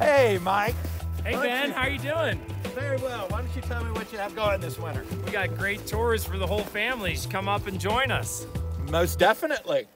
Hey, Mike. Hey, Ben. How are you doing? Very well. Why don't you tell me what you have going this winter? We got great tours for the whole family. You come up and join us. Most definitely.